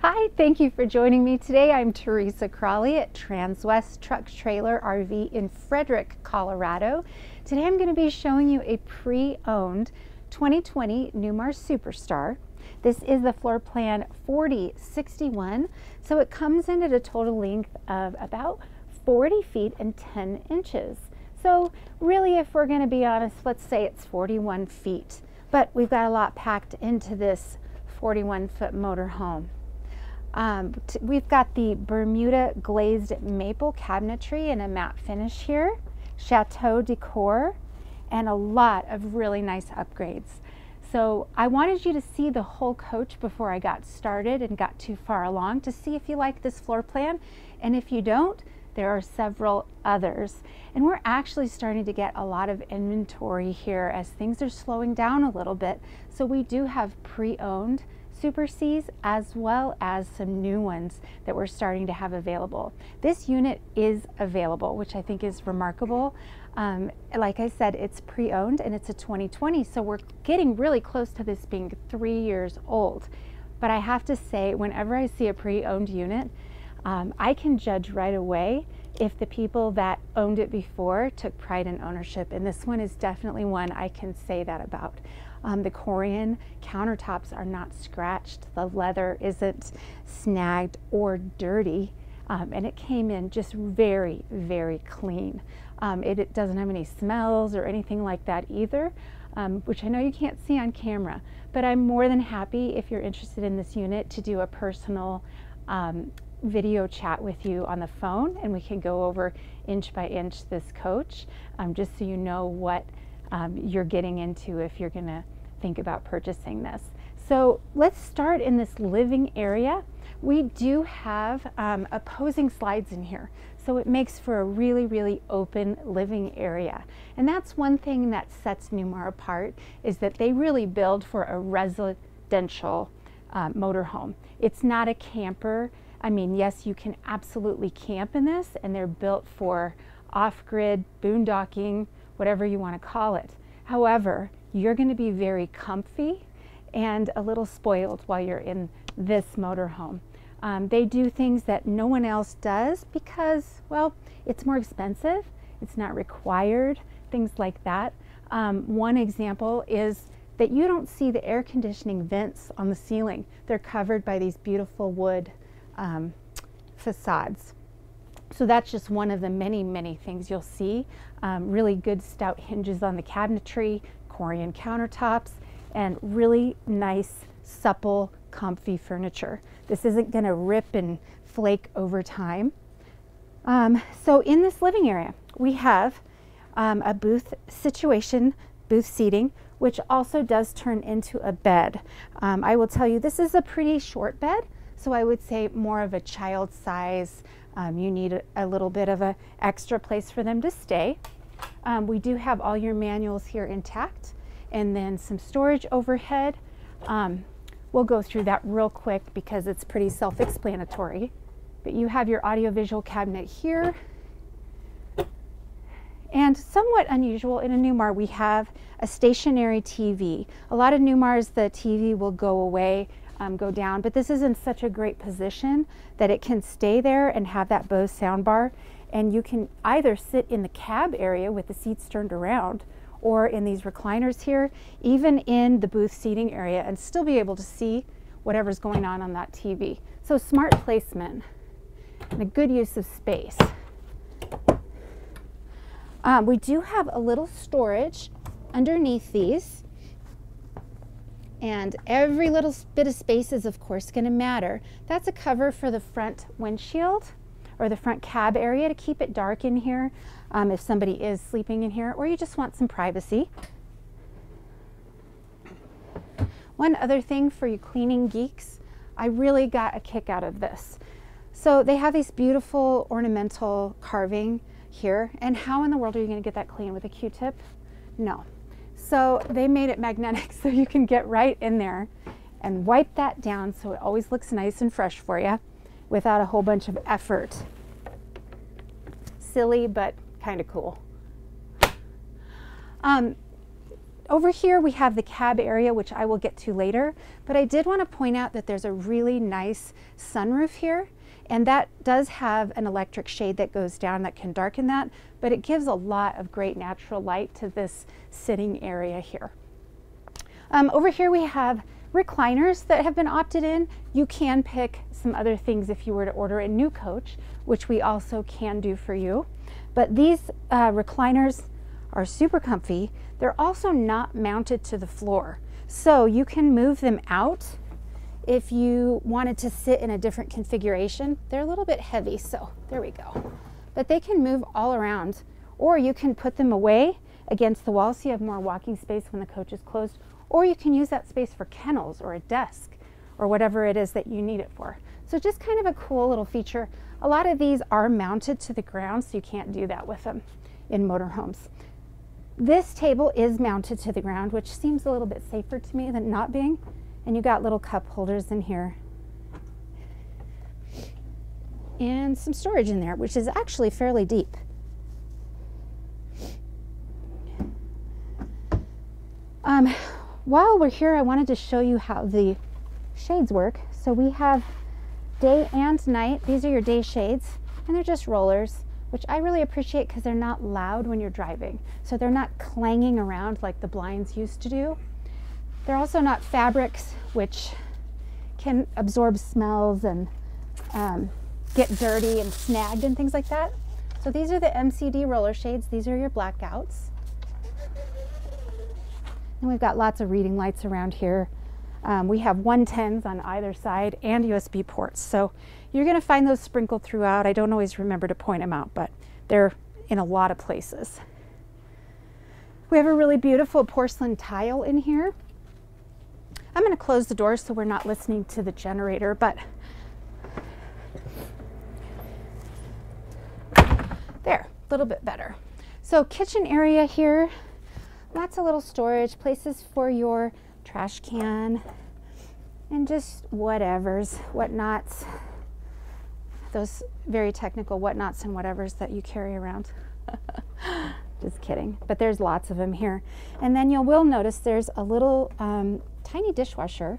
Hi, thank you for joining me today. I'm Teresa Cralley at Transwest Truck Trailer RV in Frederick, Colorado. Today I'm going to be showing you a pre-owned 2020 Newmar Superstar. This is the floor plan 4061, so it comes in at a total length of about 40 feet and 10 inches. So really, if we're going to be honest, let's say it's 41 feet, but we've got a lot packed into this 41 foot motor home. Um, we've got the Bermuda glazed maple cabinetry in a matte finish here, chateau decor, and a lot of really nice upgrades. So I wanted you to see the whole coach before I got started and got too far along to see if you like this floor plan. And if you don't, there are several others. And we're actually starting to get a lot of inventory here as things are slowing down a little bit. So we do have pre-owned Super Cs as well as some new ones that we're starting to have available. This unit is available, which I think is remarkable. Um, like I said, it's pre-owned and it's a 2020, so we're getting really close to this being three years old. But I have to say, whenever I see a pre-owned unit, um, I can judge right away if the people that owned it before took pride in ownership. And this one is definitely one I can say that about. Um, the Corian countertops are not scratched. The leather isn't snagged or dirty. Um, and it came in just very, very clean. Um, it, it, doesn't have any smells or anything like that either, um, which I know you can't see on camera. But I'm more than happy if you're interested in this unit to do a personal um, video chat with you on the phone and we can go over inch by inch this coach um, just so you know what um, you're getting into if you're going to think about purchasing this. So let's start in this living area. We do have um, opposing slides in here. So it makes for a really, really open living area. And that's one thing that sets Newmar apart is that they really build for a residential uh, motorhome. It's not a camper. I mean, yes, you can absolutely camp in this and they're built for off-grid, boondocking, whatever you want to call it. However, you're going to be very comfy and a little spoiled while you're in this motorhome. Um, they do things that no one else does because, well, it's more expensive, it's not required, things like that. Um, one example is that you don't see the air conditioning vents on the ceiling. They're covered by these beautiful wood um, facades. So that's just one of the many, many things you'll see. Um, really good stout hinges on the cabinetry, Corian countertops, and really nice, supple, comfy furniture. This isn't gonna rip and flake over time. Um, so in this living area, we have um, a booth situation, booth seating, which also does turn into a bed. Um, I will tell you, this is a pretty short bed, so I would say more of a child size. Um, you need a, little bit of an extra place for them to stay. Um, we do have all your manuals here intact and then some storage overhead. Um, we'll go through that real quick because it's pretty self-explanatory. But you have your audiovisual cabinet here. And somewhat unusual in a Newmar, we have a stationary TV. A lot of Newmars, the TV will go away, um, go down, but this is in such a great position that it can stay there and have that Bose soundbar. And you can either sit in the cab area with the seats turned around, or in these recliners here, even in the booth seating area and still be able to see whatever's going on on that TV. So smart placement and a good use of space. Um, we do have a little storage underneath these and every little bit of space is of course going to matter. That's a cover for the front windshield or the front cab area to keep it dark in here um, if somebody is sleeping in here or you just want some privacy. One other thing for you cleaning geeks, I really got a kick out of this. So they have these beautiful ornamental carving here and how in the world are you going to get that clean with a q-tip? No. So they made it magnetic so you can get right in there and wipe that down so it always looks nice and fresh for you without a whole bunch of effort. Silly, but kind of cool. Um, over here we have the cab area, which I will get to later, but I did want to point out that there's a really nice sunroof here, and that does have an electric shade that goes down that can darken that, but it gives a lot of great natural light to this sitting area here. Um, over here we have recliners that have been opted in. You can pick some other things if you were to order a new coach, which we also can do for you. But these uh, recliners are super comfy. They're also not mounted to the floor. So you can move them out if you wanted to sit in a different configuration. They're a little bit heavy, so there we go. But they can move all around, or you can put them away against the wall so you have more walking space when the coach is closed, or you can use that space for kennels or a desk or whatever it is that you need it for. So just kind of a cool little feature. A lot of these are mounted to the ground, so you can't do that with them in motorhomes. This table is mounted to the ground, which seems a little bit safer to me than not being. And you got little cup holders in here. And some storage in there, which is actually fairly deep. Um, while we're here, I wanted to show you how the shades work. So we have day and night. These are your day shades, and they're just rollers, which I really appreciate because they're not loud when you're driving. So they're not clanging around like the blinds used to do. They're also not fabrics, which can absorb smells and um, get dirty and snagged and things like that. So these are the MCD roller shades. These are your blackouts. And we've got lots of reading lights around here. Um, we have 110s on either side and USB ports. So you're going to find those sprinkled throughout. I don't always remember to point them out, but they're in a lot of places. We have a really beautiful porcelain tile in here. I'm going to close the door so we're not listening to the generator, but there, a little bit better. So kitchen area here, lots of little storage, places for your trash can and just whatevers, whatnots, those very technical whatnots and whatevers that you carry around. just kidding, but there's lots of them here. And then you will notice there's a little um, tiny dishwasher.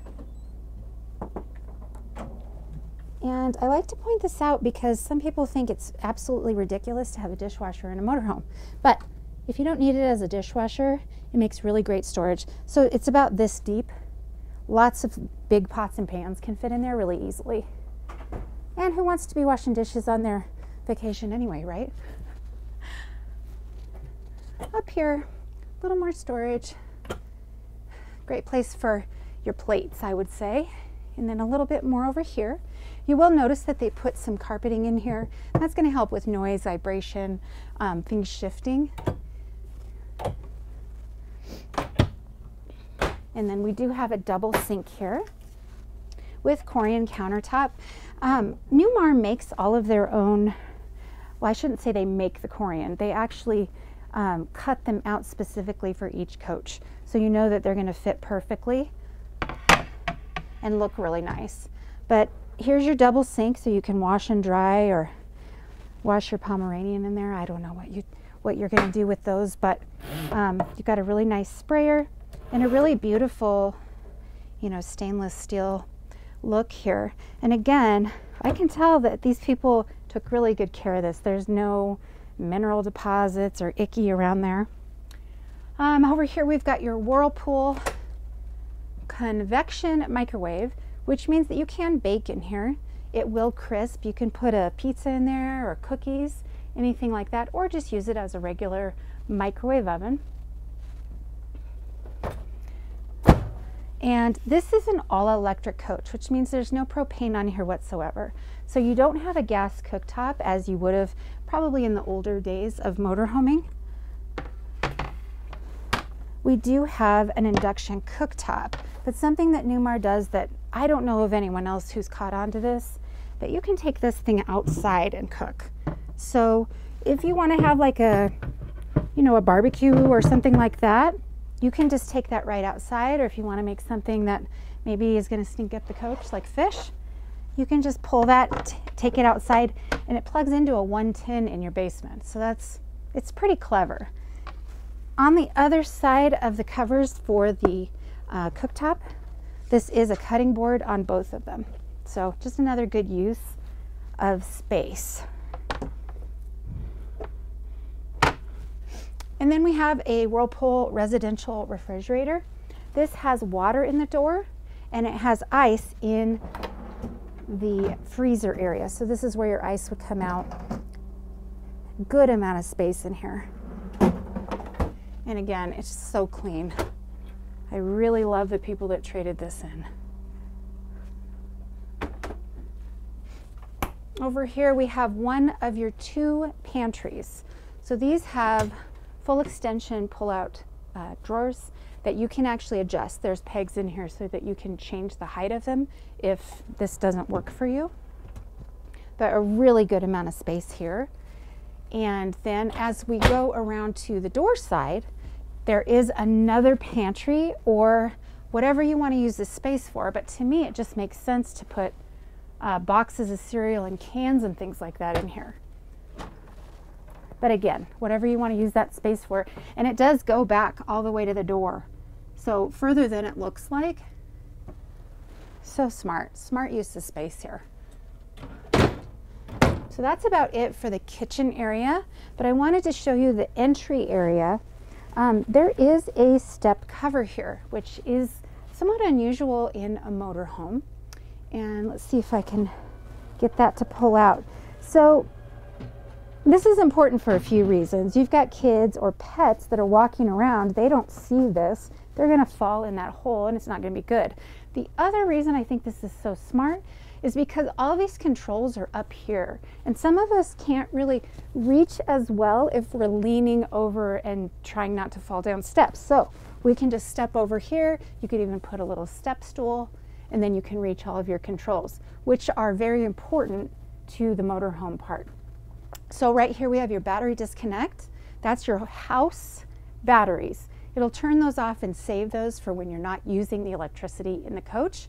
And I like to point this out because some people think it's absolutely ridiculous to have a dishwasher in a motorhome. But if you don't need it as a dishwasher, it makes really great storage. So it's about this deep. Lots of big pots and pans can fit in there really easily. And who wants to be washing dishes on their vacation anyway, right? Up here, a little more storage. Great place for your plates, I would say. And then a little bit more over here. You will notice that they put some carpeting in here. That's going to help with noise, vibration, um, things shifting. And then we do have a double sink here with Corian countertop. Um, Newmar makes all of their own, well, I shouldn't say they make the Corian. They actually um, cut them out specifically for each coach. So you know that they're going to fit perfectly and look really nice. But here's your double sink so you can wash and dry or wash your Pomeranian in there. I don't know what you what you're going to do with those, but um, you've got a really nice sprayer and a really beautiful, you know, stainless steel look here. And again, I can tell that these people took really good care of this. There's no mineral deposits or icky around there. Um, over here we've got your Whirlpool convection microwave, which means that you can bake in here. It will crisp. You can put a pizza in there or cookies, anything like that, or just use it as a regular microwave oven. And this is an all electric coach, which means there's no propane on here whatsoever. So you don't have a gas cooktop as you would have probably in the older days of motorhoming. We do have an induction cooktop, but something that Newmar does that I don't know of anyone else who's caught on to this, that you can take this thing outside and cook. So if you want to have like a, you know, a barbecue or something like that, you can just take that right outside, or if you want to make something that maybe is going to stink up the coach, like fish, you can just pull that, take it outside, and it plugs into a 110 in your basement. So that's, it's pretty clever. on the other side of the covers for the uh, cooktop, this is a cutting board on both of them. So just another good use of space. And then we have a Whirlpool residential refrigerator. This has water in the door and it has ice in the freezer area. So this is where your ice would come out. Good amount of space in here. And again, it's so clean. I really love the people that traded this in. Over here we have one of your two pantries. So these have full extension pull-out uh, drawers that you can actually adjust. There's pegs in here so that you can change the height of them if this doesn't work for you. But a really good amount of space here. And then as we go around to the door side, there is another pantry or whatever you want to use this space for. But to me, it just makes sense to put uh, boxes of cereal and cans and things like that in here. But again, whatever you want to use that space for. And it does go back all the way to the door. So further than it looks like. So smart, smart use of space here. So that's about it for the kitchen area, but I wanted to show you the entry area. Um, there is a step cover here, which is somewhat unusual in a motorhome. And let's see if I can get that to pull out. So this is important for a few reasons. You've got kids or pets that are walking around, they don't see this. They're going to fall in that hole and it's not going to be good. The other reason I think this is so smart is because all these controls are up here. And some of us can't really reach as well if we're leaning over and trying not to fall down steps. So we can just step over here. You could even put a little step stool and then you can reach all of your controls, which are very important to the motorhome part. So right here we have your battery disconnect. That's your house batteries. It'll turn those off and save those for when you're not using the electricity in the coach.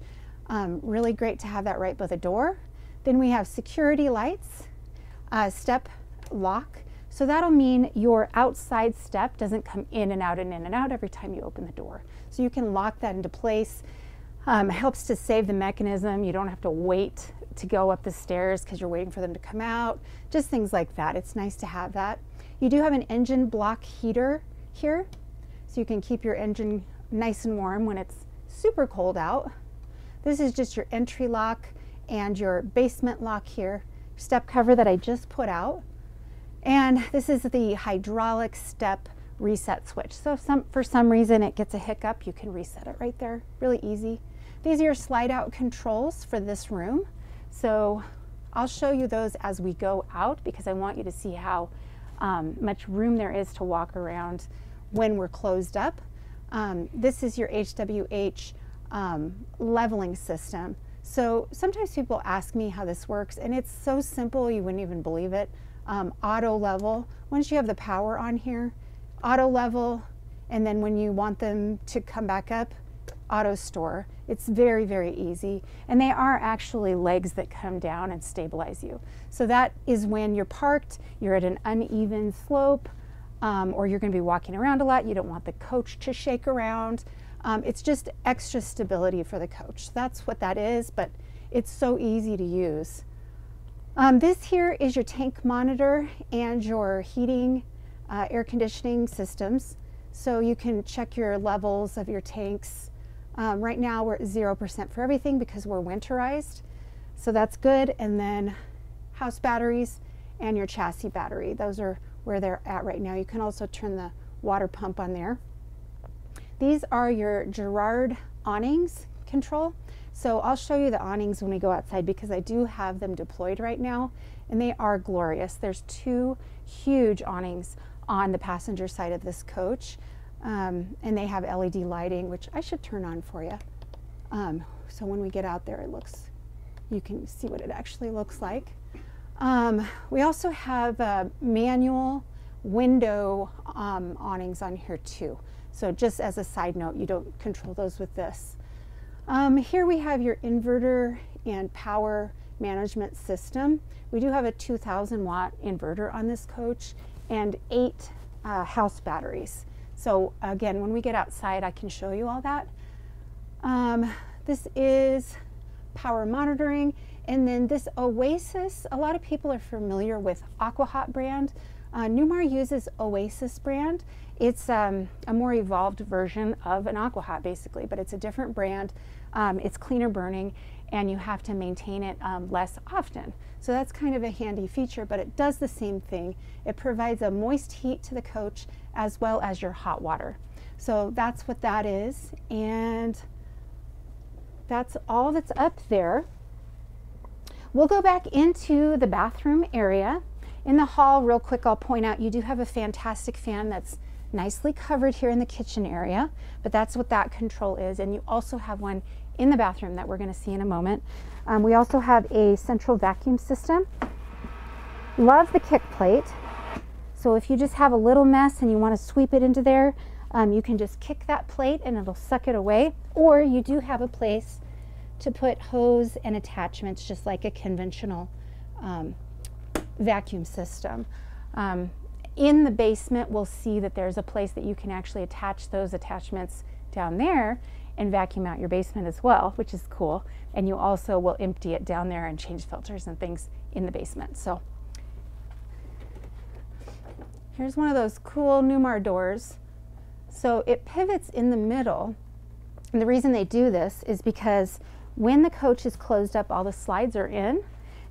Um, really great to have that right by the door. Then we have security lights, uh, step lock. So that'll mean your outside step doesn't come in and out and in and out every time you open the door. So you can lock that into place. Um, helps to save the mechanism. You don't have to wait to go up the stairs because you're waiting for them to come out, just things like that. It's nice to have that. You do have an engine block heater here, so you can keep your engine nice and warm when it's super cold out. This is just your entry lock and your basement lock here, step cover that I just put out. And this is the hydraulic step reset switch. So if some, for some reason it gets a hiccup, you can reset it right there, really easy. These are your slide out controls for this room. So I'll show you those as we go out because I want you to see how um, much room there is to walk around when we're closed up. Um, this is your HWH um, leveling system. So sometimes people ask me how this works and it's so simple you wouldn't even believe it. Um, auto level, once you have the power on here, auto level, and then when you want them to come back up, auto store. It's very, very easy. And they are actually legs that come down and stabilize you. So that is when you're parked, you're at an uneven slope, um, or you're going to be walking around a lot. You don't want the coach to shake around. Um, it's just extra stability for the coach. That's what that is, but it's so easy to use. Um, this here is your tank monitor and your heating, uh, air conditioning systems. So you can check your levels of your tanks, um, right now we're at 0% for everything because we're winterized. So that's good. And then house batteries and your chassis battery. Those are where they're at right now. You can also turn the water pump on there. These are your Girard awnings control. So I'll show you the awnings when we go outside because I do have them deployed right now and they are glorious. There's two huge awnings on the passenger side of this coach. Um, and they have LED lighting, which I should turn on for you. Um, so when we get out there, it looks, you can see what it actually looks like. Um, we also have uh, manual window um, awnings on here too. So just as a side note, you don't control those with this. Um, here we have your inverter and power management system. We do have a 2000 watt inverter on this coach and eight uh, house batteries. So again, when we get outside, I can show you all that. Um, this is power monitoring. And then this Oasis, a lot of people are familiar with AquaHot brand. Uh, Newmar uses Oasis brand. It's um, a more evolved version of an AquaHot basically, but it's a different brand. Um, it's cleaner burning and you have to maintain it um, less often. So that's kind of a handy feature, but it does the same thing. It provides a moist heat to the coach as well as your hot water. So that's what that is. And that's all that's up there. We'll go back into the bathroom area. In the hall, real quick, I'll point out you do have a fantastic fan that's nicely covered here in the kitchen area, but that's what that control is. And you also have one in the bathroom that we're going to see in a moment. Um, we also have a central vacuum system. Love the kick plate. So if you just have a little mess and you want to sweep it into there, um, you can just kick that plate and it'll suck it away. Or you do have a place to put hose and attachments just like a conventional um, vacuum system. Um, in the basement, we'll see that there's a place that you can actually attach those attachments down there and vacuum out your basement as well, which is cool. And you also will empty it down there and change filters and things in the basement. So here's one of those cool Newmar doors. So it pivots in the middle. And the reason they do this is because when the coach is closed up, all the slides are in,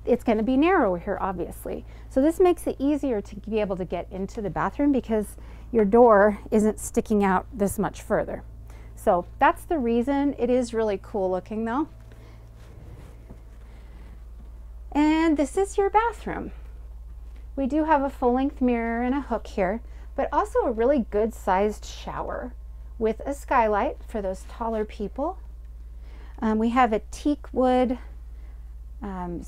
it's going to be narrower here, obviously. So this makes it easier to be able to get into the bathroom because your door isn't sticking out this much further. So that's the reason. It is really cool looking though. And this is your bathroom. We do have a full length mirror and a hook here, but also a really good sized shower with a skylight for those taller people um, we have a teak wood um,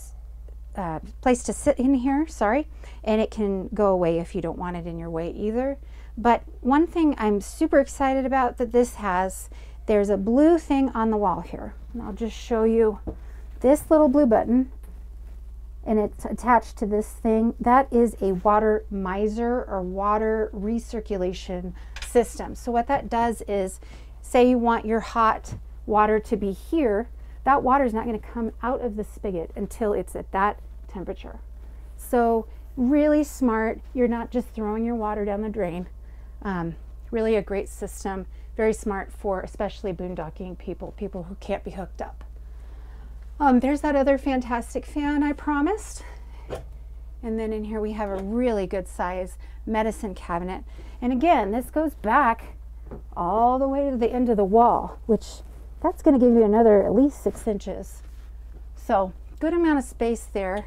uh, place to sit in here, sorry, and it can go away if you don't want it in your way either. But one thing I'm super excited about that this has, there's a blue thing on the wall here. And I'll just show you this little blue button and it's attached to this thing. That is a water miser or water recirculation system. So what that does is say you want your hot water to be here, that water is not going to come out of the spigot until it's at that temperature. So really smart. You're not just throwing your water down the drain. Um, really a great system. Very smart for especially boondocking people, people who can't be hooked up. Um, there's that other fantastic fan I promised. And then in here we have a really good size medicine cabinet. And again, this goes back all the way to the end of the wall, which that's going to give you another at least six inches. So good amount of space there.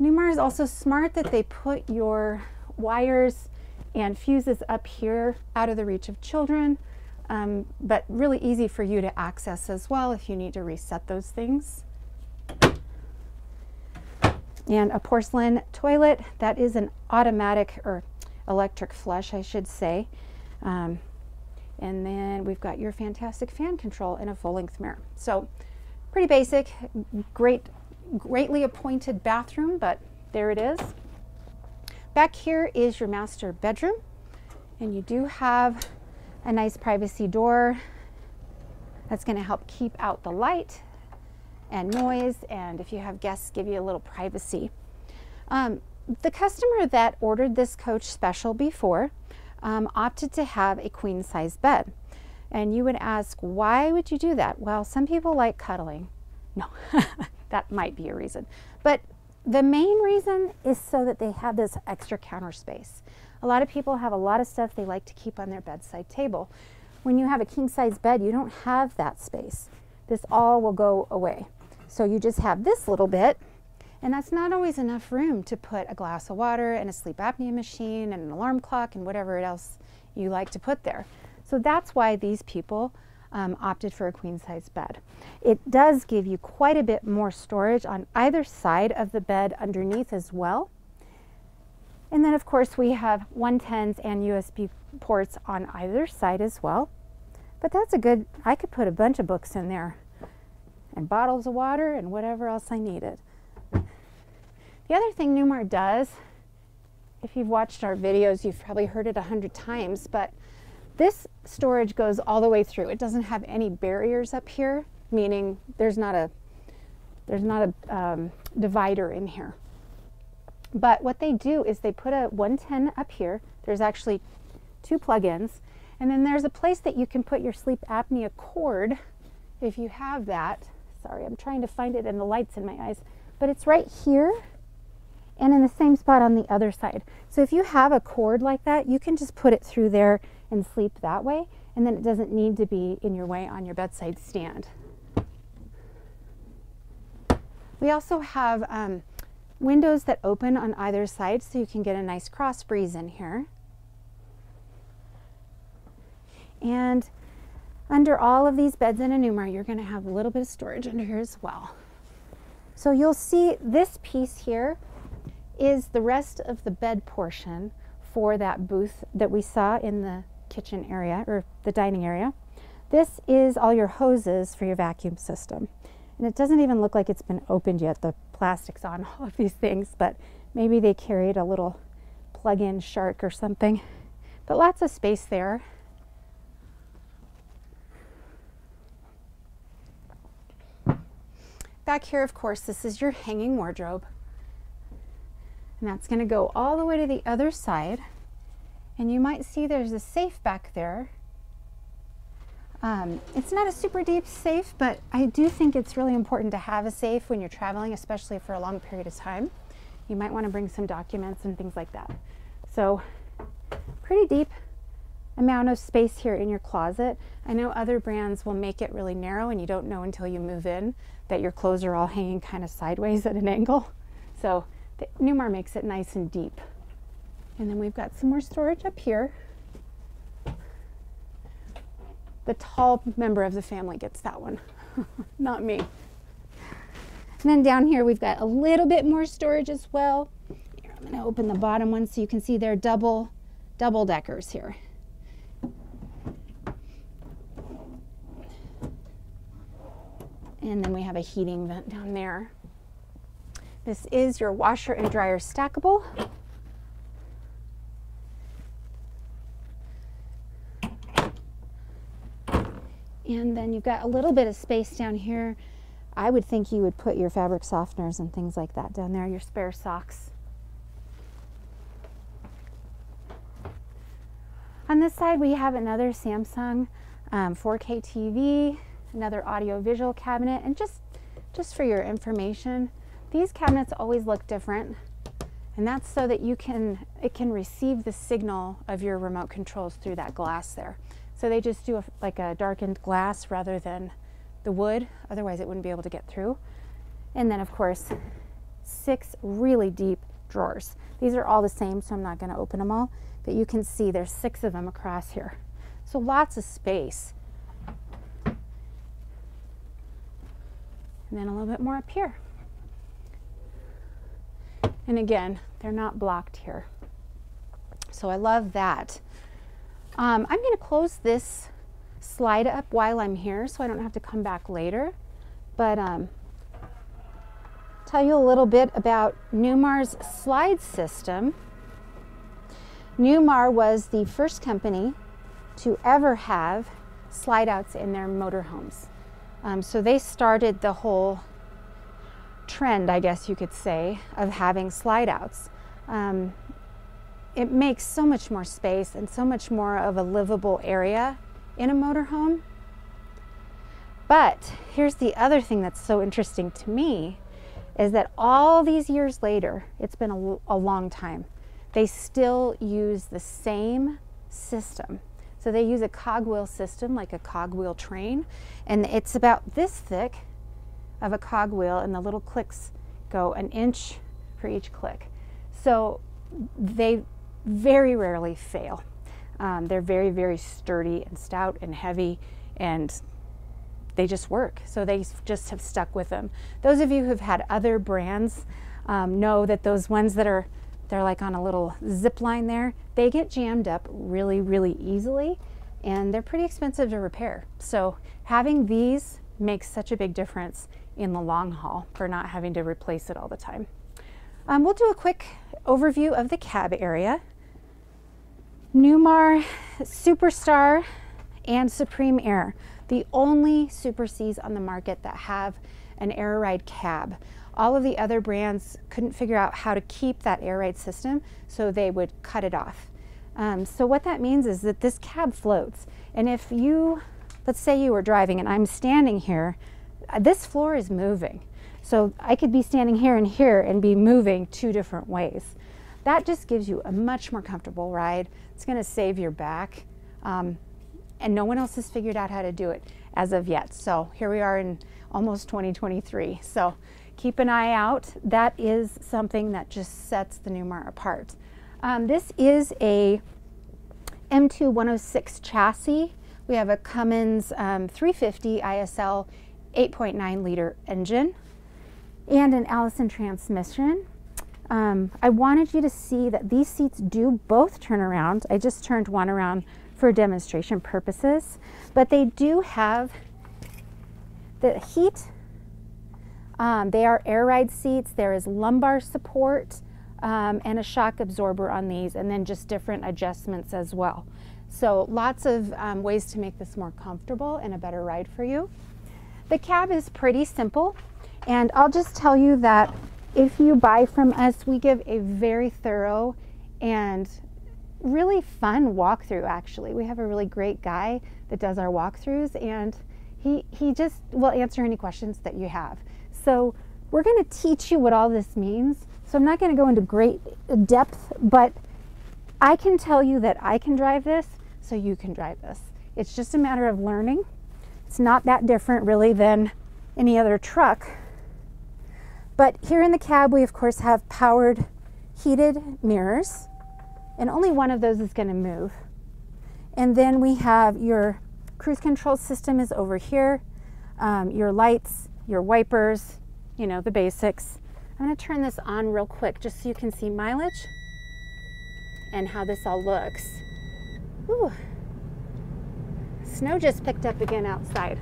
Newmar is also smart that they put your wires and fuses up here out of the reach of children, um, but really easy for you to access as well if you need to reset those things. And a porcelain toilet, that is an automatic or electric flush, I should say. Um, and then we've got your fantastic fan control and a full length mirror. So pretty basic, great, greatly appointed bathroom, but there it is. Back here is your master bedroom. And you do have a nice privacy door that's gonna help keep out the light and noise. And if you have guests, give you a little privacy. Um, the customer that ordered this coach special before um, opted to have a queen size bed. And you would ask, why would you do that? Well, some people like cuddling. No, that might be a reason. But the main reason is so that they have this extra counter space. A lot of people have a lot of stuff they like to keep on their bedside table. When you have a king size bed, you don't have that space. This all will go away. So you just have this little bit and that's not always enough room to put a glass of water and a sleep apnea machine and an alarm clock and whatever else you like to put there. So that's why these people um, opted for a queen size bed. It does give you quite a bit more storage on either side of the bed underneath as well. And then of course we have 110s and USB ports on either side as well. But that's a good, I could put a bunch of books in there and bottles of water and whatever else I needed. The other thing Newmar does if you've watched our videos, you've probably heard it a hundred times, but this storage goes all the way through. It doesn't have any barriers up here, meaning there's not a there's not a um, divider in here. But what they do is they put a 110 up here. There's actually two plug-ins. And then there's a place that you can put your sleep apnea cord if you have that. Sorry, I'm trying to find it in the lights in my eyes. But it's right here and in the same spot on the other side. So if you have a cord like that, you can just put it through there and sleep that way. And then it doesn't need to be in your way on your bedside stand. We also have um, windows that open on either side so you can get a nice cross breeze in here. And under all of these beds in a Newmar, you're going to have a little bit of storage under here as well. So you'll see this piece here is the rest of the bed portion for that booth that we saw in the kitchen area or the dining area. This is all your hoses for your vacuum system. And it doesn't even look like it's been opened yet. The plastic's on all of these things, but maybe they carried a little plug-in shark or something. But lots of space there. Back here, of course, this is your hanging wardrobe. And that's going to go all the way to the other side. And you might see there's a safe back there um, it's not a super deep safe, but I do think it's really important to have a safe when you're traveling, especially for a long period of time. You might want to bring some documents and things like that. So pretty deep amount of space here in your closet. I know other brands will make it really narrow and you don't know until you move in that your clothes are all hanging kind of sideways at an angle. So Newmar makes it nice and deep. And then we've got some more storage up here the tall member of the family gets that one, not me. And then down here we've got a little bit more storage as well. Here, I'm going to open the bottom one so you can see they're double, double deckers here. And then we have a heating vent down there. This is your washer and dryer stackable. And then you've got a little bit of space down here. I would think you would put your fabric softeners and things like that down there, your spare socks. On this side, we have another Samsung um, 4K TV, another audio visual cabinet, and just, just for your information, these cabinets always look different. And that's so that you can, it can receive the signal of your remote controls through that glass there. So they just do a, like a darkened glass rather than the wood, otherwise it wouldn't be able to get through. And then of course, six really deep drawers. These are all the same, so I'm not gonna open them all, but you can see there's six of them across here. So lots of space. And then a little bit more up here. And again, they're not blocked here. So I love that. Um, I'm going to close this slide up while I'm here so I don't have to come back later. But um, tell you a little bit about Newmar's slide system. Newmar was the first company to ever have slide outs in their motorhomes. Um, so they started the whole trend, I guess you could say, of having slide outs. Um, it makes so much more space and so much more of a livable area in a motorhome. But here's the other thing that's so interesting to me is that all these years later, it's been a, a long time, they still use the same system. So they use a cogwheel system like a cogwheel train, and it's about this thick of a cogwheel, and the little clicks go an inch for each click. So they very rarely fail. Um, they're very, very sturdy and stout and heavy, and they just work. So they just have stuck with them. Those of you who've had other brands um, know that those ones that are they're like on a little zip line there, they get jammed up really, really easily, and they're pretty expensive to repair. So having these makes such a big difference in the long haul for not having to replace it all the time. Um, we'll do a quick overview of the cab area. Newmar, Superstar, and Supreme Aire, the only Super Cs on the market that have an air ride cab. All of the other brands couldn't figure out how to keep that air ride system, so they would cut it off. Um, so what that means is that this cab floats. And if you, let's say you were driving and I'm standing here, uh, this floor is moving. So I could be standing here and here and be moving two different ways. That just gives you a much more comfortable ride. It's gonna save your back. Um, and no one else has figured out how to do it as of yet. So here we are in almost 2023. So keep an eye out. That is something that just sets the Newmar apart. Um, this is a M2 106 chassis. We have a Cummins um, 350 ISL 8.9 liter engine and an Allison transmission. Um, I wanted you to see that these seats do both turn around. I just turned one around for demonstration purposes, but they do have the heat. Um, they are air ride seats. There is lumbar support um, and a shock absorber on these, and then just different adjustments as well. So lots of um, ways to make this more comfortable and a better ride for you. The cab is pretty simple, and I'll just tell you that if you buy from us, we give a very thorough and really fun walkthrough actually. We have a really great guy that does our walkthroughs and he, he just will answer any questions that you have. So we're going to teach you what all this means. So I'm not going to go into great depth, but I can tell you that I can drive this, so you can drive this. It's just a matter of learning. It's not that different really than any other truck. But here in the cab, we of course have powered heated mirrors, and only one of those is going to move. And then we have your cruise control system is over here, um, your lights, your wipers, you know, the basics. I'm going to turn this on real quick just so you can see mileage and how this all looks. Ooh. Snow just picked up again outside.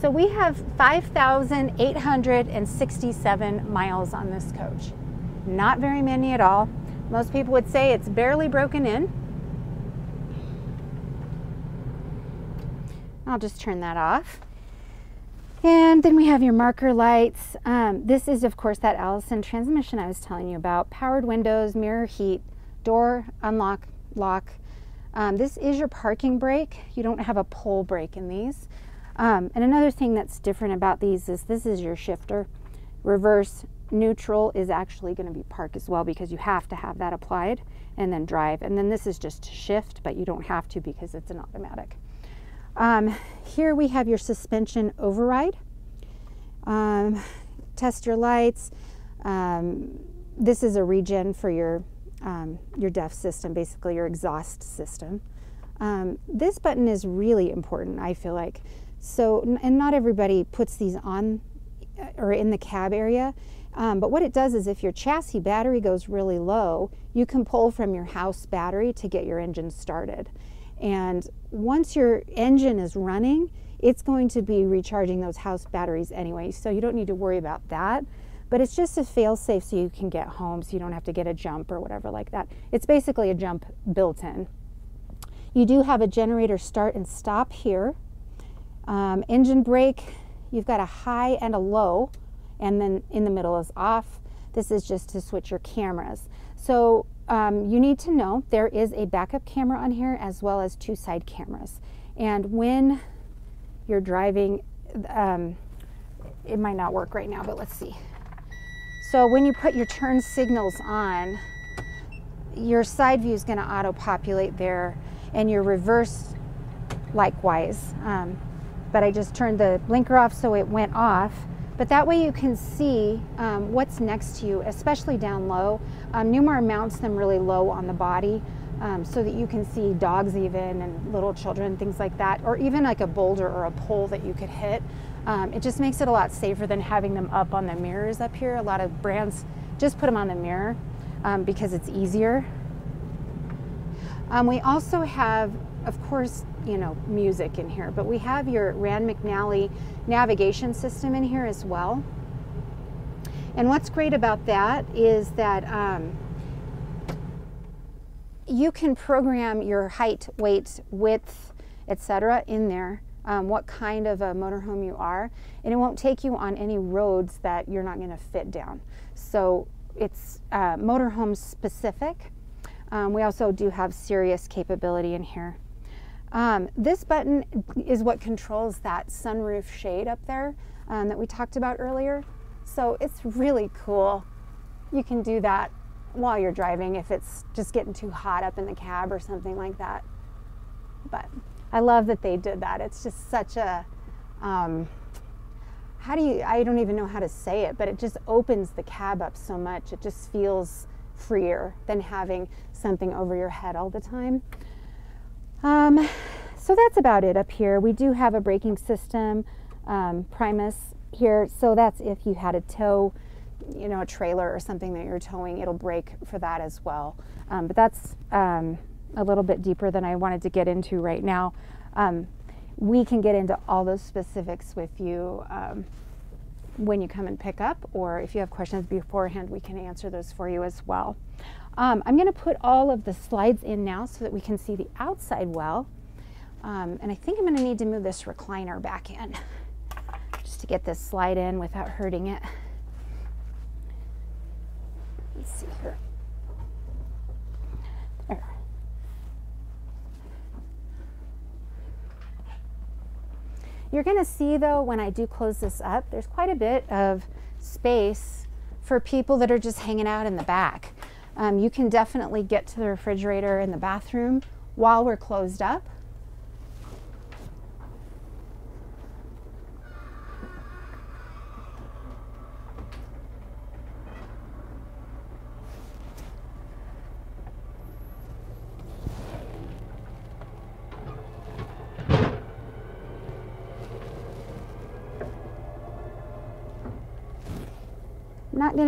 So we have 5,867 miles on this coach. Not very many at all. Most people would say it's barely broken in. I'll just turn that off. And then we have your marker lights. Um, this is, of course, that Allison transmission I was telling you about. Powered windows, mirror heat, door unlock, lock. Um, this is your parking brake. You don't have a pull brake in these. Um, and another thing that's different about these is this is your shifter. Reverse neutral is actually going to be park as well because you have to have that applied and then drive. And then this is just shift, but you don't have to because it's an automatic. Um, here we have your suspension override. Um, test your lights. Um, this is a regen for your, um, your DEF system, basically your exhaust system. Um, this button is really important, I feel like. So, and not everybody puts these on uh, or in the cab area. Um, but what it does is if your chassis battery goes really low, you can pull from your house battery to get your engine started. And once your engine is running, it's going to be recharging those house batteries anyway, so you don't need to worry about that. But it's just a fail safe so you can get home so you don't have to get a jump or whatever like that. It's basically a jump built in. You do have a generator start and stop here. Um, engine brake, you've got a high and a low, and then in the middle is off. This is just to switch your cameras. So um, you need to know there is a backup camera on here as well as two side cameras. And when you're driving, um, it might not work right now, but let's see. So when you put your turn signals on, your side view is going to auto populate there and your reverse likewise. Um, but I just turned the blinker off so it went off but that way you can see um, what's next to you, especially down low. Um, Newmar mounts them really low on the body um, so that you can see dogs even and little children, things like that, or even like a boulder or a pole that you could hit. Um, it just makes it a lot safer than having them up on the mirrors up here. A lot of brands just put them on the mirror um, because it's easier. Um, we also have, of course, you know, music in here, but we have your Rand McNally navigation system in here as well. And what's great about that is that um, you can program your height, weight, width, etc. in there, um, what kind of a motorhome you are, and it won't take you on any roads that you're not going to fit down. So it's uh, motorhome specific. Um, we also do have Sirius capability in here. Um, this button is what controls that sunroof shade up there um, that we talked about earlier. So it's really cool. You can do that while you're driving if it's just getting too hot up in the cab or something like that. But I love that they did that. It's just such a, um, how do you, I don't even know how to say it, but it just opens the cab up so much. It just feels freer than having something over your head all the time. Um, so that's about it up here. We do have a braking system, um, Primus here. So that's if you had a tow, you know, a trailer or something that you're towing, it'll brake for that as well. Um, but that's um, a little bit deeper than I wanted to get into right now. Um, we can get into all those specifics with you um, when you come and pick up, or if you have questions beforehand, we can answer those for you as well. Um, I'm going to put all of the slides in now so that we can see the outside well. Um, and I think I'm going to need to move this recliner back in just to get this slide in without hurting it. Let's see here. There. You're going to see though when I do close this up, there's quite a bit of space for people that are just hanging out in the back. Um, you can definitely get to the refrigerator in the bathroom while we're closed up.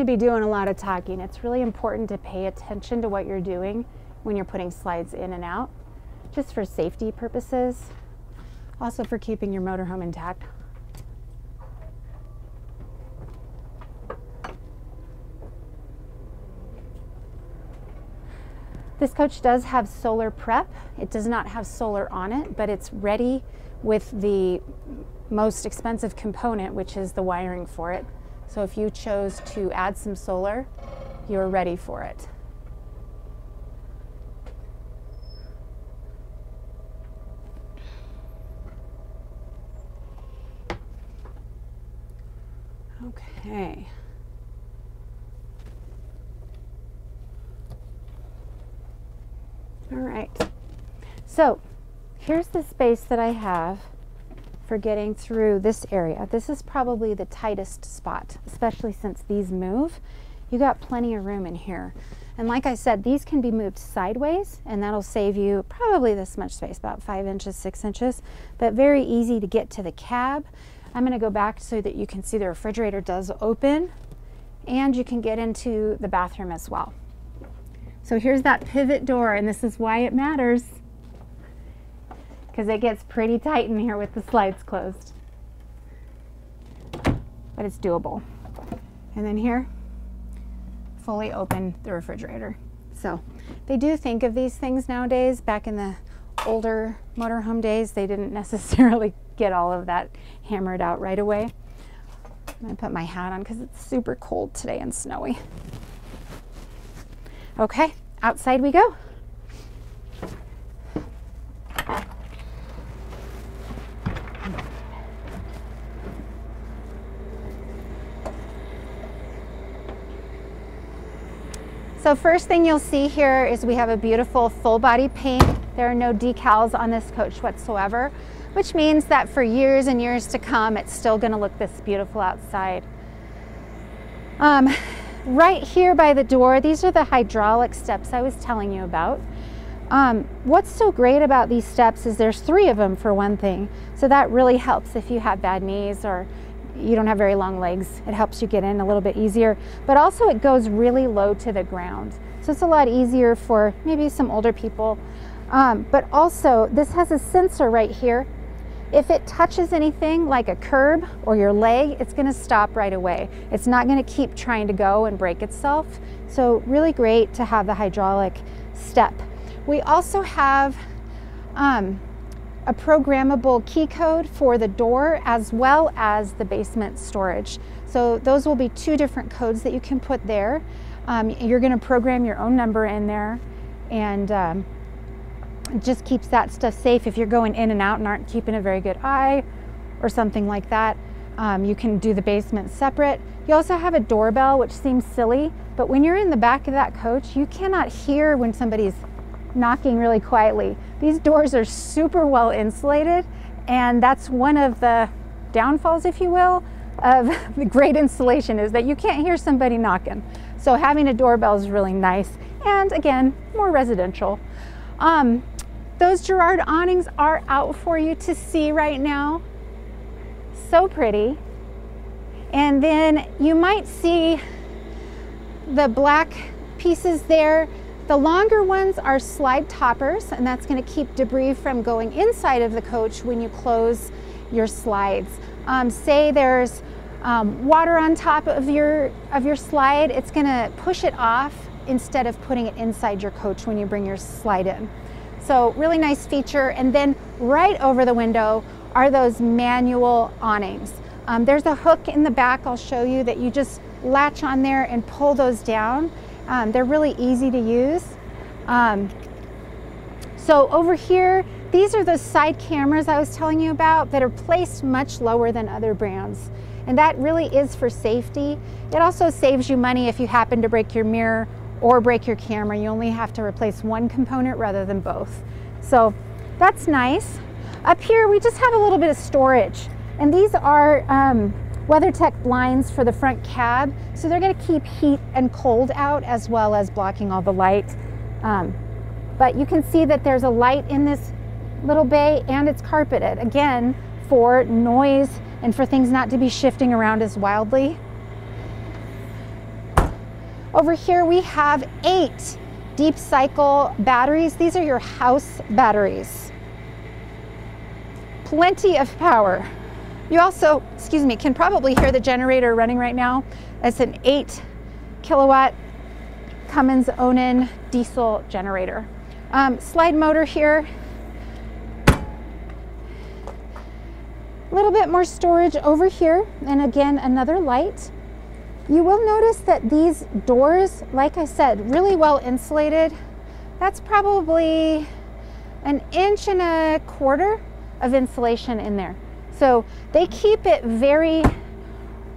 To be doing a lot of talking. It's really important to pay attention to what you're doing when you're putting slides in and out, just for safety purposes, also for keeping your motorhome intact. This coach does have solar prep. It does not have solar on it, but it's ready with the most expensive component, which is the wiring for it. So if you chose to add some solar, you're ready for it. Okay. All right. So here's the space that I have for getting through this area. This is probably the tightest spot, especially since these move. You got plenty of room in here. And like I said, these can be moved sideways and that'll save you probably this much space, about five inches, six inches, but very easy to get to the cab. I'm gonna go back so that you can see the refrigerator does open and you can get into the bathroom as well. So here's that pivot door and this is why it matters because it gets pretty tight in here with the slides closed. But it's doable. And then here, fully open the refrigerator. So they do think of these things nowadays. Back in the older motorhome days, they didn't necessarily get all of that hammered out right away. I'm gonna put my hat on because it's super cold today and snowy. Okay, outside we go. So first thing you'll see here is we have a beautiful full body paint. There are no decals on this coach whatsoever, which means that for years and years to come, it's still gonna look this beautiful outside. Um, right here by the door, these are the hydraulic steps I was telling you about. Um, what's so great about these steps is there's three of them for one thing. So that really helps if you have bad knees or you don't have very long legs. It helps you get in a little bit easier, but also it goes really low to the ground. So it's a lot easier for maybe some older people. Um, but also this has a sensor right here if it touches anything like a curb or your leg, it's gonna stop right away. It's not gonna keep trying to go and break itself. So really great to have the hydraulic step. We also have um, a programmable key code for the door as well as the basement storage. So those will be two different codes that you can put there. Um, you're gonna program your own number in there and um, just keeps that stuff safe if you're going in and out and aren't keeping a very good eye or something like that. Um, you can do the basement separate. You also have a doorbell, which seems silly, but when you're in the back of that coach, you cannot hear when somebody's knocking really quietly. These doors are super well insulated, and that's one of the downfalls, if you will, of the great insulation is that you can't hear somebody knocking. So having a doorbell is really nice, and again, more residential. Um, those Girard awnings are out for you to see right now. So pretty. And then you might see the black pieces there the longer ones are slide toppers, and that's gonna keep debris from going inside of the coach when you close your slides. Um, say there's um, water on top of your, of your slide, it's gonna push it off instead of putting it inside your coach when you bring your slide in. So really nice feature. And then right over the window are those manual awnings. Um, there's a hook in the back I'll show you that you just latch on there and pull those down um, they're really easy to use. Um, so over here, these are those side cameras I was telling you about that are placed much lower than other brands. And that really is for safety. It also saves you money if you happen to break your mirror or break your camera. You only have to replace one component rather than both. So that's nice. Up here, we just have a little bit of storage. And these are um, WeatherTech blinds for the front cab. So they're gonna keep heat and cold out as well as blocking all the light. Um, but you can see that there's a light in this little bay and it's carpeted. Again, for noise and for things not to be shifting around as wildly. Over here we have eight deep cycle batteries. These are your house batteries. Plenty of power. You also, excuse me, can probably hear the generator running right now. It's an eight kilowatt Cummins Onan diesel generator. Um, slide motor here. A little bit more storage over here. And again, another light. You will notice that these doors, like I said, really well insulated. That's probably an inch and a quarter of insulation in there. So they keep it very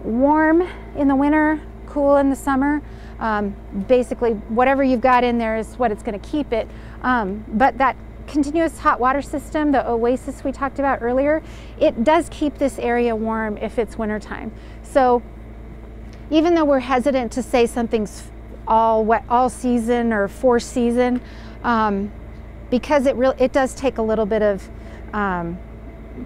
warm in the winter, cool in the summer. Um, basically, whatever you've got in there is what it's going to keep it. Um, but that continuous hot water system, the Oasis we talked about earlier, it does keep this area warm if it's wintertime. So even though we're hesitant to say something's all wet, all season or four season, um, because it really it does take a little bit of um,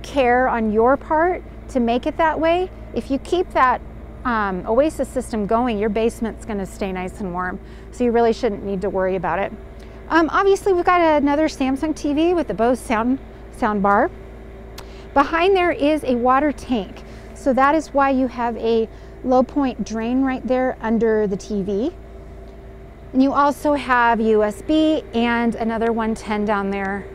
care on your part to make it that way, if you keep that um, Oasis system going, your basement's gonna stay nice and warm. So you really shouldn't need to worry about it. Um, obviously, we've got another Samsung TV with the Bose sound, sound bar. Behind there is a water tank. So that is why you have a low point drain right there under the TV. And you also have USB and another 110 down there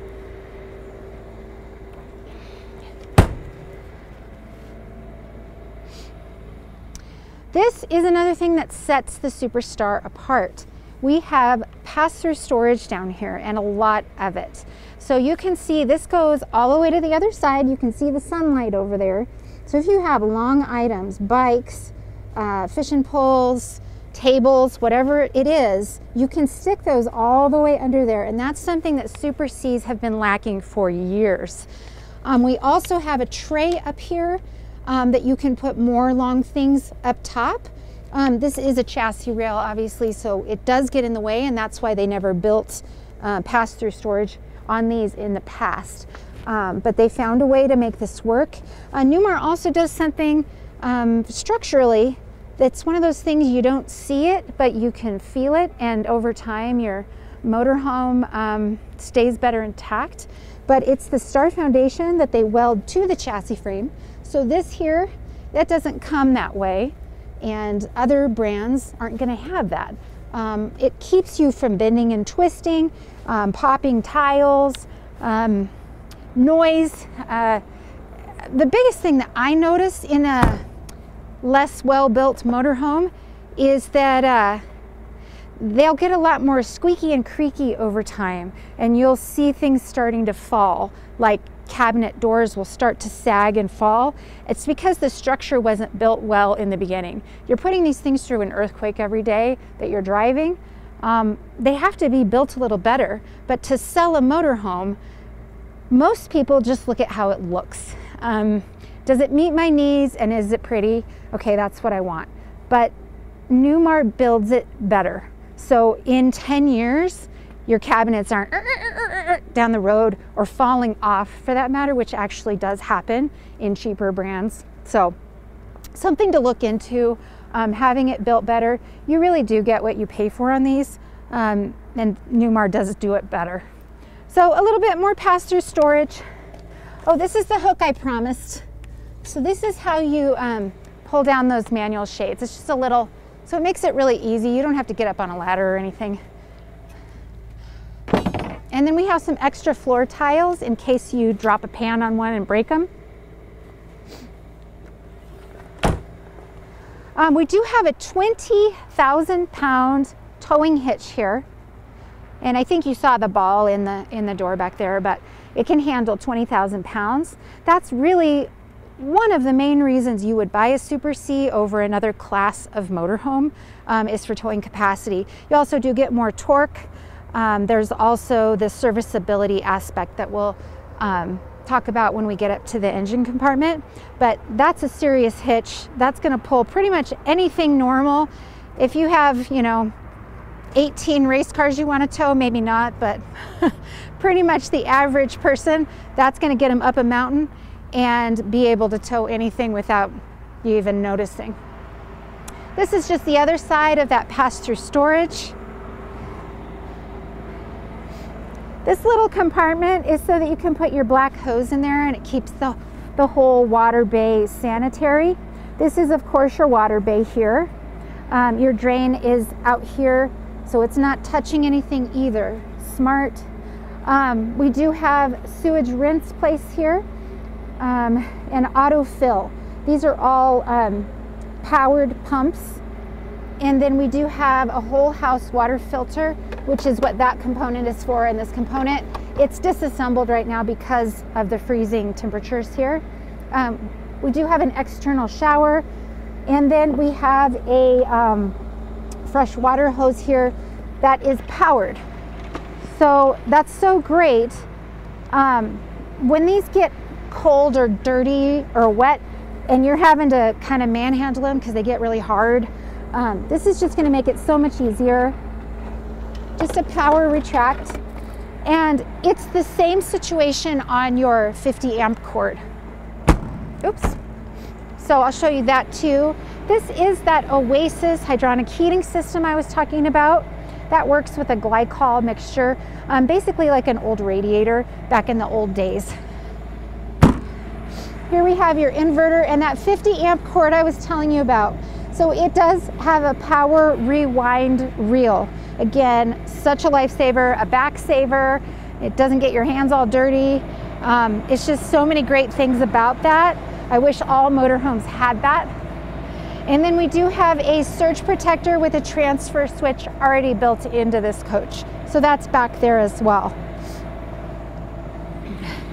This is another thing that sets the Superstar apart. We have pass-through storage down here and a lot of it. So you can see this goes all the way to the other side. You can see the sunlight over there. So if you have long items, bikes, uh, fishing poles, tables, whatever it is, you can stick those all the way under there. And that's something that Super Cs have been lacking for years. Um, we also have a tray up here um, that you can put more long things up top. Um, this is a chassis rail, obviously, so it does get in the way, and that's why they never built uh, pass-through storage on these in the past. Um, but they found a way to make this work. Uh, Newmar also does something um, structurally that's one of those things you don't see it, but you can feel it, and over time your motorhome um, stays better intact. but it's the star foundation that they weld to the chassis frame. So this here, that doesn't come that way and other brands aren't gonna have that. Um, it keeps you from bending and twisting, um, popping tiles, um, noise. Uh, the biggest thing that I notice in a less well-built motorhome is that uh, they'll get a lot more squeaky and creaky over time and you'll see things starting to fall like cabinet doors will start to sag and fall. It's because the structure wasn't built well in the beginning. You're putting these things through an earthquake every day that you're driving. Um, they have to be built a little better, but to sell a motorhome, most people just look at how it looks. Um, does it meet my needs and is it pretty? Okay, that's what I want. But Newmar builds it better. So in 10 years, your cabinets aren't down the road or falling off for that matter, which actually does happen in cheaper brands. So something to look into, um, having it built better. You really do get what you pay for on these um, and Newmar does do it better. So a little bit more pass-through storage. Oh, this is the hook I promised. So this is how you um, pull down those manual shades. It's just a little, so it makes it really easy. You don't have to get up on a ladder or anything. And then we have some extra floor tiles in case you drop a pan on one and break them. Um, we do have a 20,000 pound towing hitch here. And I think you saw the ball in the, in the door back there, but it can handle 20,000 pounds. That's really one of the main reasons you would buy a Super C over another class of motorhome um, is for towing capacity. You also do get more torque um, there's also the serviceability aspect that we'll um, talk about when we get up to the engine compartment, but that's a serious hitch. That's gonna pull pretty much anything normal. If you have, you know, 18 race cars you wanna tow, maybe not, but pretty much the average person, that's gonna get them up a mountain and be able to tow anything without you even noticing. This is just the other side of that pass-through storage. This little compartment is so that you can put your black hose in there and it keeps the, the whole water bay sanitary. This is of course your water bay here. Um, your drain is out here so it's not touching anything either. Smart. Um, we do have sewage rinse place here um, and autofill. These are all um, powered pumps and then we do have a whole house water filter, which is what that component is for. And this component, it's disassembled right now because of the freezing temperatures here. Um, we do have an external shower. And then we have a um, fresh water hose here that is powered. So that's so great. Um, when these get cold or dirty or wet and you're having to kind of manhandle them because they get really hard, um, this is just going to make it so much easier. Just a power retract. And it's the same situation on your 50 amp cord. Oops. So I'll show you that too. This is that Oasis hydronic heating system I was talking about. That works with a glycol mixture, um, basically like an old radiator back in the old days. Here we have your inverter and that 50 amp cord I was telling you about. So it does have a power rewind reel. Again, such a lifesaver, a back saver. It doesn't get your hands all dirty. Um, it's just so many great things about that. I wish all motorhomes had that. And then we do have a surge protector with a transfer switch already built into this coach. So that's back there as well.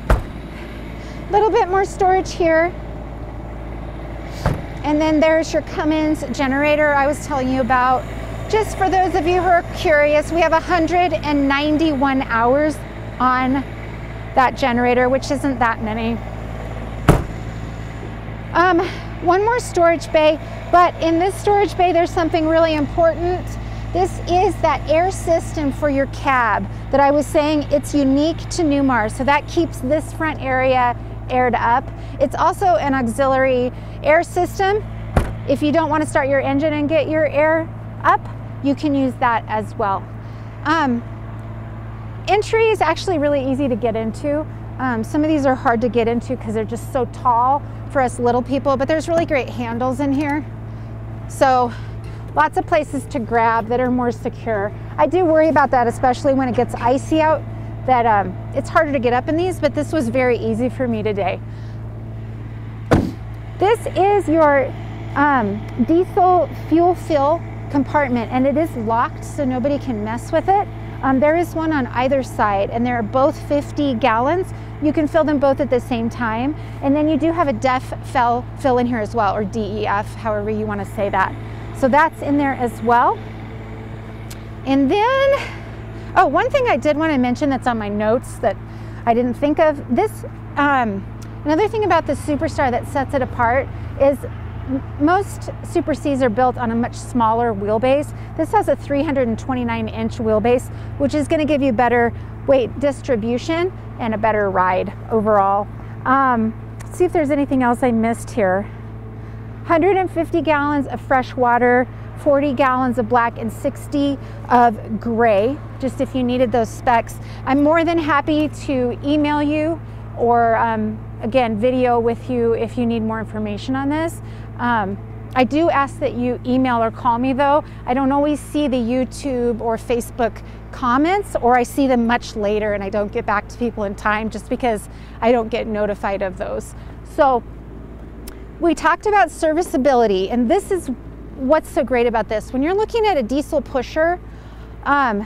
A little bit more storage here. And then there's your Cummins generator I was telling you about. Just for those of you who are curious, we have 191 hours on that generator, which isn't that many. Um, one more storage bay, but in this storage bay, there's something really important. This is that air system for your cab that I was saying it's unique to Newmar. So that keeps this front area aired up. It's also an auxiliary air system. If you don't want to start your engine and get your air up, you can use that as well. Um, entry is actually really easy to get into. Um, some of these are hard to get into because they're just so tall for us little people, but there's really great handles in here. So lots of places to grab that are more secure. I do worry about that, especially when it gets icy out, that um, it's harder to get up in these, but this was very easy for me today. This is your um, diesel fuel fill compartment and it is locked so nobody can mess with it. Um, there is one on either side and they're both 50 gallons. You can fill them both at the same time. And then you do have a DEF fill, fill in here as well, or DEF, however you want to say that. So that's in there as well. And then, oh, one thing I did want to mention that's on my notes that I didn't think of, this, um, another thing about the Superstar that sets it apart is most Super Cs are built on a much smaller wheelbase. This has a 329 inch wheelbase, which is gonna give you better weight distribution and a better ride overall. Um, see if there's anything else I missed here. 150 gallons of fresh water, 40 gallons of black and 60 of gray, just if you needed those specs. I'm more than happy to email you or um, again, video with you if you need more information on this. Um, I do ask that you email or call me though. I don't always see the YouTube or Facebook comments or I see them much later and I don't get back to people in time just because I don't get notified of those. So we talked about serviceability and this is what's so great about this. When you're looking at a diesel pusher, um,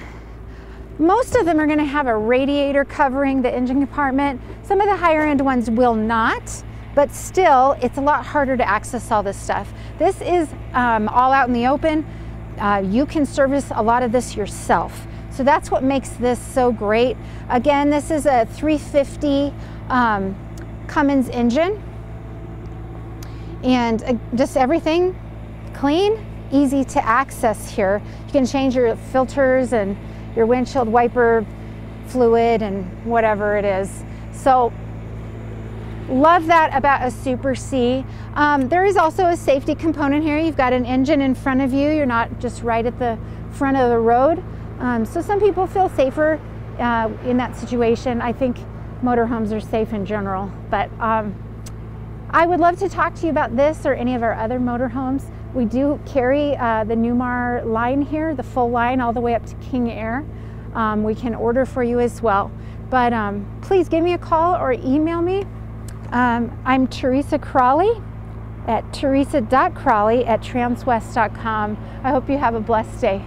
most of them are gonna have a radiator covering the engine compartment. Some of the higher end ones will not, but still it's a lot harder to access all this stuff. This is um, all out in the open. Uh, you can service a lot of this yourself. So that's what makes this so great. Again, this is a 350 um, Cummins engine and uh, just everything clean, easy to access here. You can change your filters and your windshield wiper fluid and whatever it is. So love that about a Super C. Um, there is also a safety component here. You've got an engine in front of you. You're not just right at the front of the road. Um, so some people feel safer uh, in that situation. I think motorhomes are safe in general, but um, I would love to talk to you about this or any of our other motorhomes. We do carry uh, the Newmar line here, the full line all the way up to King Air. Um, we can order for you as well. But um, please give me a call or email me. Um, I'm Teresa Cralley at teresa.cralley at transwest.com. I hope you have a blessed day.